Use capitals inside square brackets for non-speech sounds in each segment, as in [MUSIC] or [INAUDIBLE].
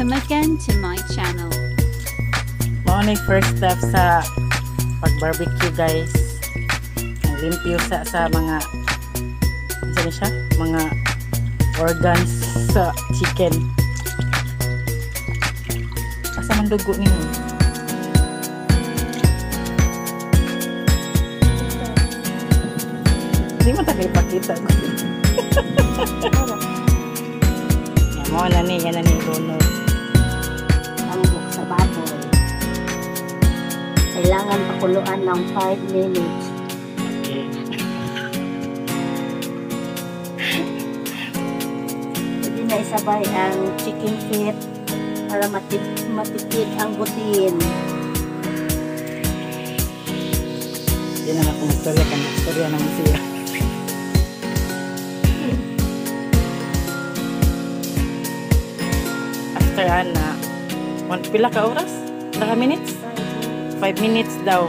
Welcome again to my channel. Mao first step sa pag-barbecue guys. Limpyo sa sa mga ano siya? Mga organs sa chicken. Asa man dugo ninyo? Hindi mo tayo ipakita ko. Yan mo ni, yan na ni Lunod. Kailangan pakuluan ng 5 minutes. Pwede na isabay ang chicken feet para matip matipid ang butin. Hindi na ako magstorya ka. Magstorya naman siya. After one, pila ka oras? Pila ka minutes? 5 minutes daw.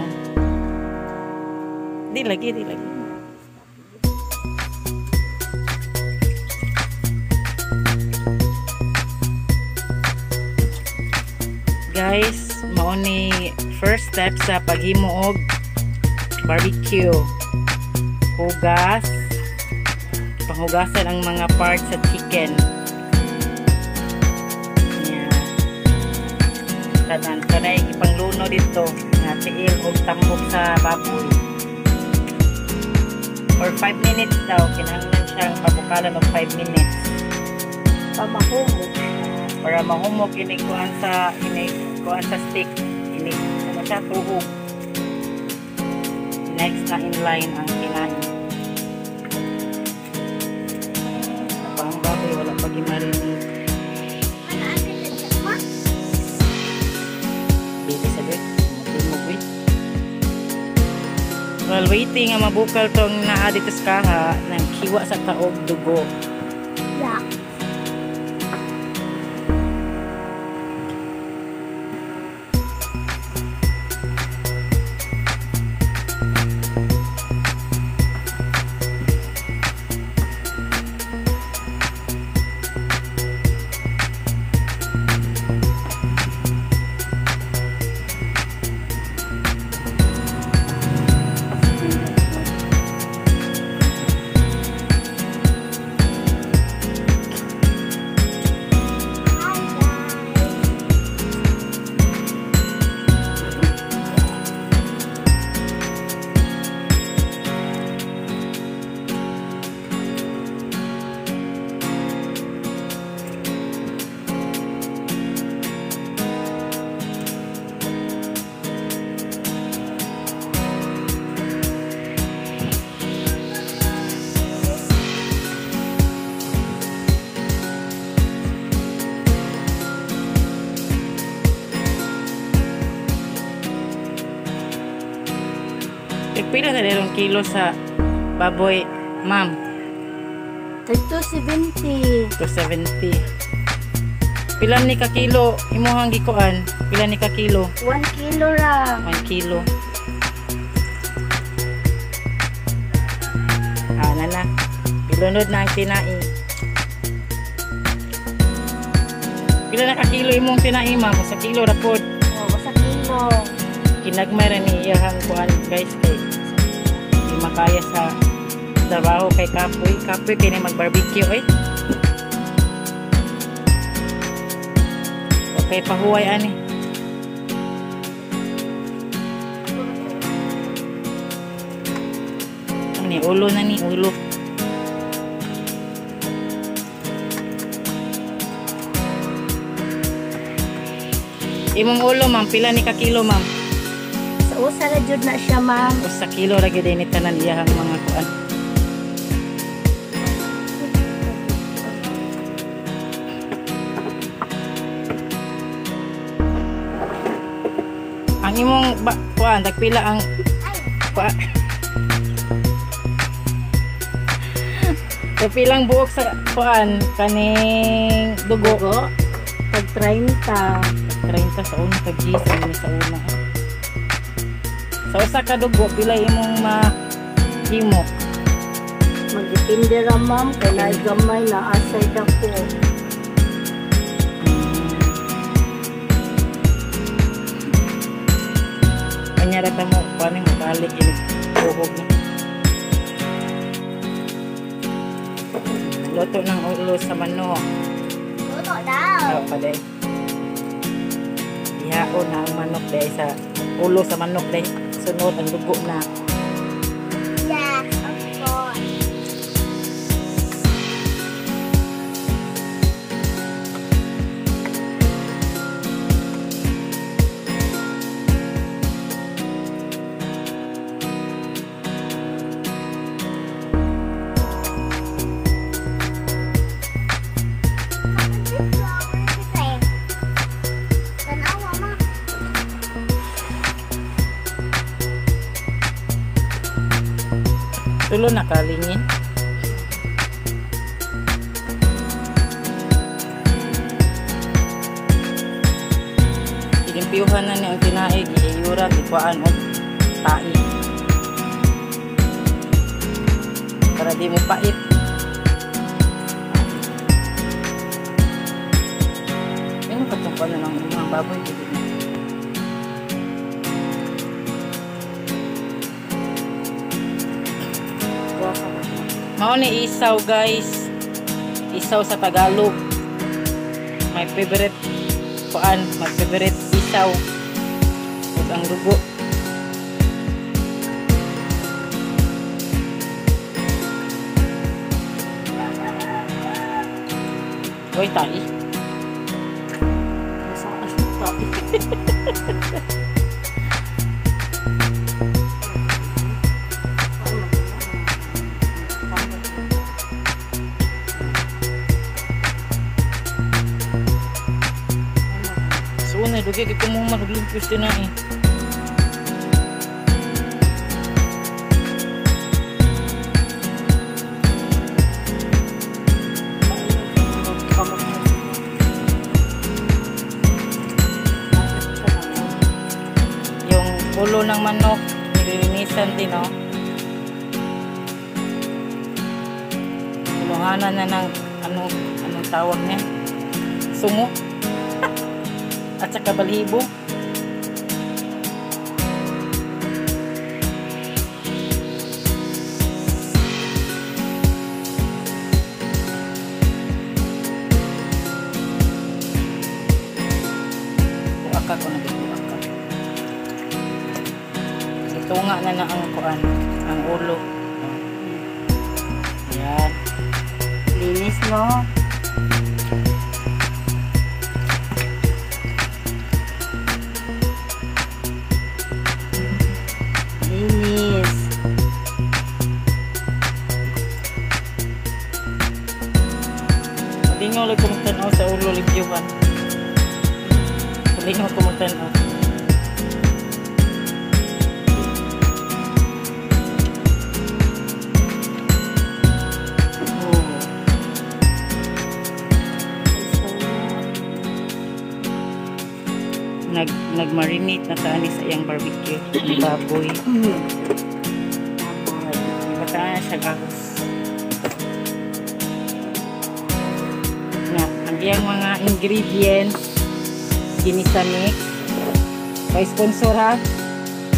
Di lagi, di lagi. Guys, mao first step sa paghimo og barbecue. Hugas. Panghugasan ang mga parts sa chicken. Tanan kanay ipangluno dito nga tiil og tambok sa baboy. For 5 minutes daw kinahanglan siyang pabukalan og 5 minutes. Para mahumog ini kuan sa ini kuan sa stick. Ini ano siya tuhog next na in line ang kinain. Pang baboy wala pa gimarinate waiting nga mabukal tong naa dito kaha nang kiwa sa taog dugo kilo sa baboy, ma'am? Ito 70. To 70. Pila ni ka kilo imuhang gikuan? Pila ni ka kilo? 1 kilo ra. 1 kilo. Ah, na na. Pilunod na ang tinai. Pila na ka kilo imong tinai, ma'am? Sa kilo ra pod. Oh, sa kilo. Kinagmay ra ni iyahang kuan, guys. Kay makaya sa trabaho kay Kapoy. Kapoy kini mag-barbecue eh. Okay, pahuway ani. Ni ulo na ni ulo. Imong ulo ma'am, pila ni ka kilo ma'am? Sa usa ra jud na siya, ma'am. Usa kilo ra gyud ni tanan iyahang mga kuan. Ang imong ba, kuan dagpila ang kuan. [LAUGHS] Kapilang buok sa kuan kaning dugo. Dugo. Tag 30. 30 sa una kag G sa ini sa una. Sa usa ka dugo pila imong mahimok. Magdepende ra ma'am kay naay gamay na asay dako. Kanya ra ta mo paning balik ini buhog na. Luto ng ulo sa manok. Luto daw. Ah, oh, paday. Eh. Ihaon na ang manok dahil sa ulo sa manok dahil sunod ang dugo na. Yes, Tulo na kalingin. Ilimpiyuhan na niya ang tinaig, iyura, ikuan o tahi. Para di mo pait. Ano ka itong na ng mga baboy? Hindi Mao ni isaw guys. Isaw sa Tagalog. My favorite kuan, my favorite isaw. Ug ang dugo. Hoy, tahi. So, na, [LAUGHS] dugi, di ko mo maglimpyos din na eh. Yung ulo ng manok, nililinisan din, oh. Kinuhanan na ng, ano, anong tawag niya? Sungo. At saka balibo. Buaka ko na buaka. Ito nga na na ang kuan, ang ulo. Yan. Linis, no? Nga ulit kumagtanaw sa ulo libyuhan. Hindi nga kumagtanaw. Nag, nag-marinate na sa ani sa iyang barbecue. Ang baboy. Ka na siya gagos. Iyang mga ingredients, ginisa mix. May sponsor ha?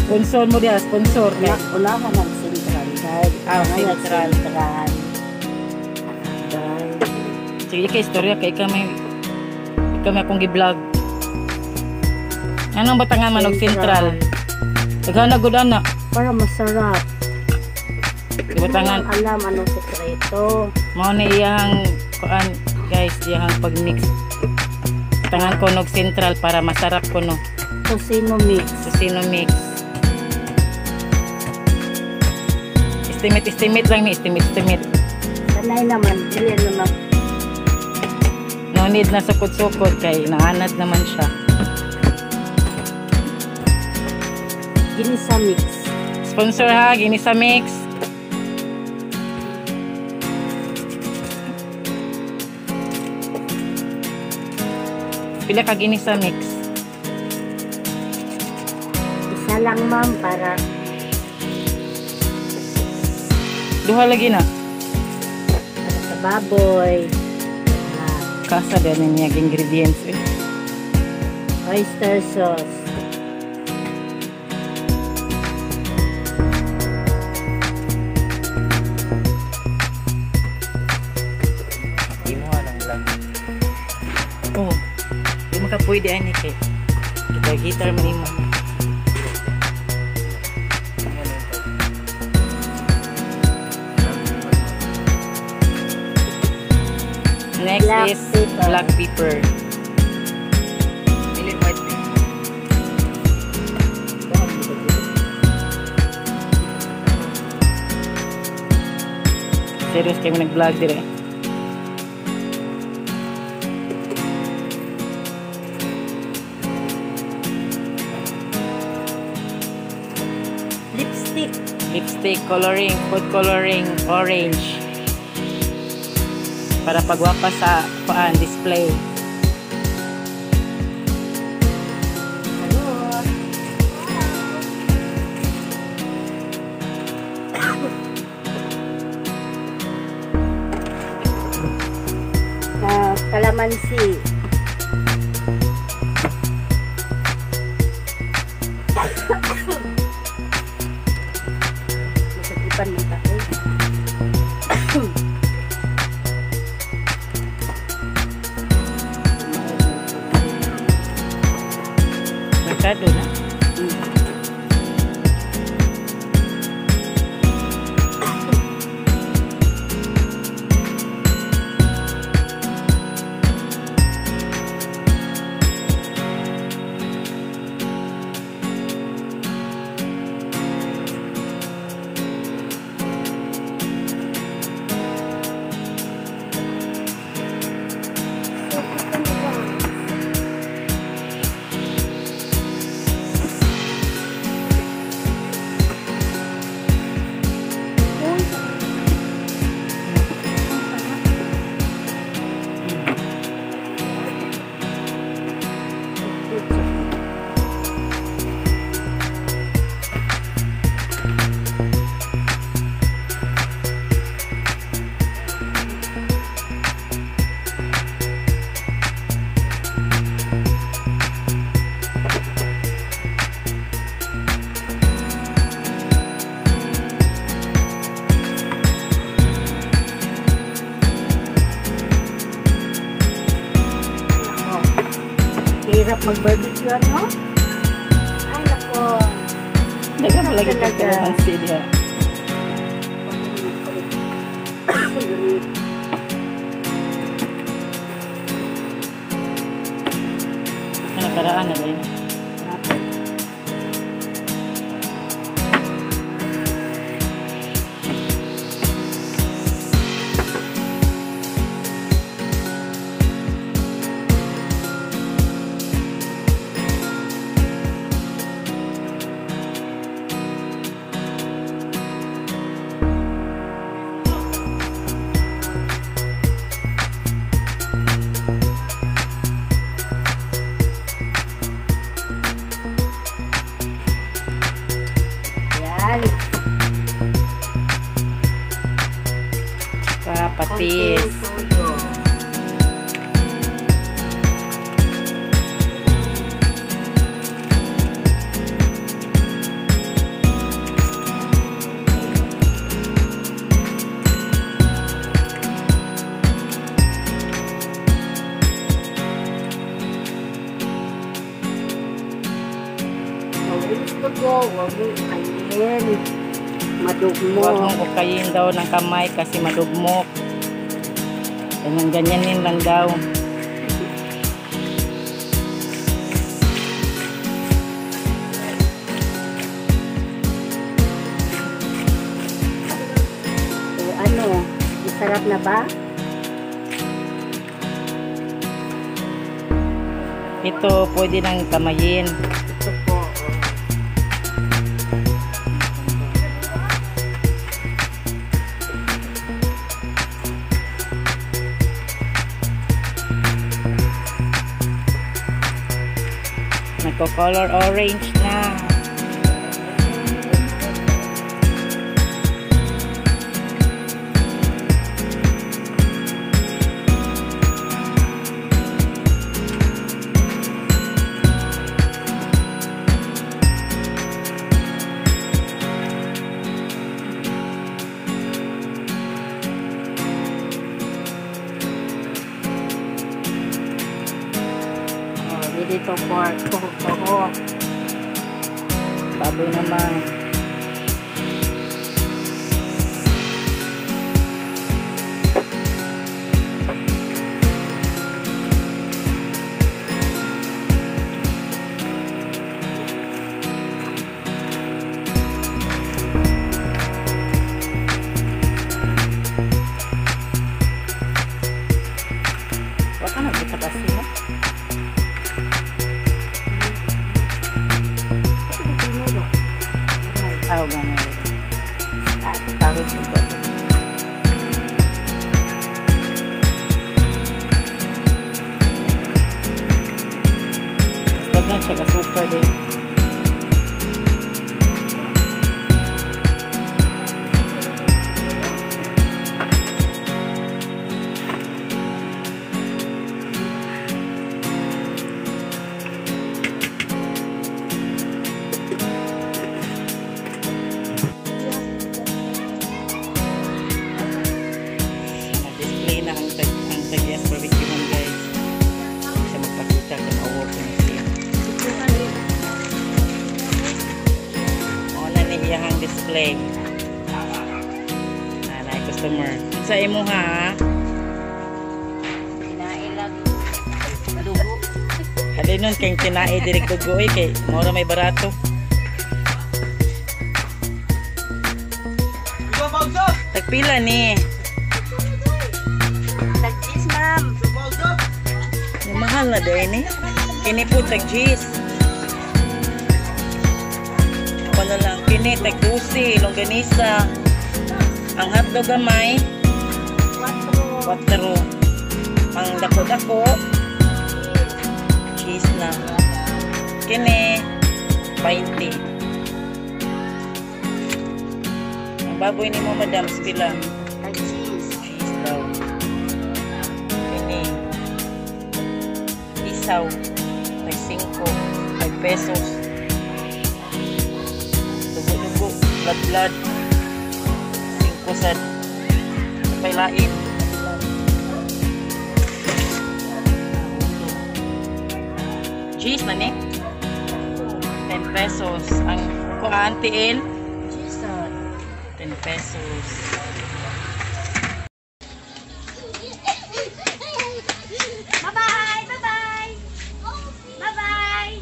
Sponsor mo diya, sponsor. Una, Kaya, unahan ng sentral. Dahil, Ah, sentral. sentral. Sige ka istorya kay kami kami akong gi-vlog. Anong batangan manog sentral? Daghan na gud ana. para masarap. Batangan Hindi mo alam anong sekreto. mao ni iyang kuan guys, iyang pag-mix. Tangan ko nog sentral para masarap ko no. Tocino mix. Susino mix. Estimate, estimate lang ni, estimate, estimate. Sanay naman, dili naman. No need na sukod-sukod kay naanad naman siya. Ginisa mix. Sponsor ha, Ginisa Mix. Pila ka Ginisa Mix? Isa lang ma'am para Duha lagi na. para sa baboy. Kasa din niya ingredients eh. oyster sauce. Pwede ani kay. Kita gitar man imo. Next Black is pepper. black pepper. Dili white pepper. Serious kami nag-vlog dire. Lipstick coloring, food coloring, orange. Para pagwapa sa paan display. Ah, kalamansi. Merkado na. Nako. Ano? Ay, nako. Dagan lagi ka Talaga. kalamansi diha. Ano karaan na din. Yan. Tuyo. Gusto ko, huwag mo kainin. Madugmo. Huwag mong ukayin daw ng kamay kasi madugmok. Ganyan ganyanin lang daw. So, ano, masarap na ba? Ito pwede nang kamayin. Nagko-color orange na. Dito for tuhok-tuhok. Baboy naman. Tawag nga na. Tawag ko. Huwag Sa imo ha. Kinailag. Dugo. Halin nun kayong tinae direct dugo eh kay mura may barato. Tagpila ni. Tagis, ma'am. Mahal na din eh. Kini po tag cheese. Ako na lang. Kini tag 12, longganisa. Ang hotdog gamay, Quattro. 4. Ang dako-dako, cheese na. Kini, 20. Ang baboy ni mo, madam, pila. Tagis. Cheese daw. Kini, isaw, tag 5, 5 pesos. Dugo-dugo, blood-blood. 5 sad. Kapay lain. Cheese na ni. 10 pesos. Ang kuhaan tiil, Jesus. 10 pesos. Bye-bye! Bye-bye! Bye-bye!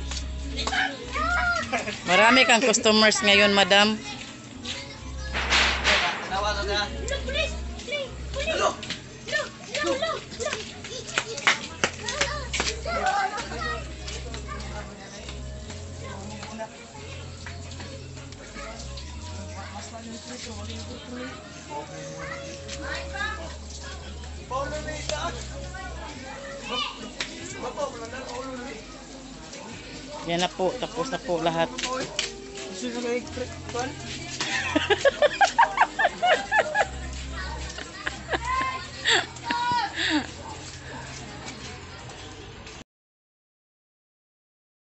Marami kang customers ngayon, madam. Look, please! Please! Please! Look! Look! Look! Look! Yan na po, tapos na po lahat. [LAUGHS]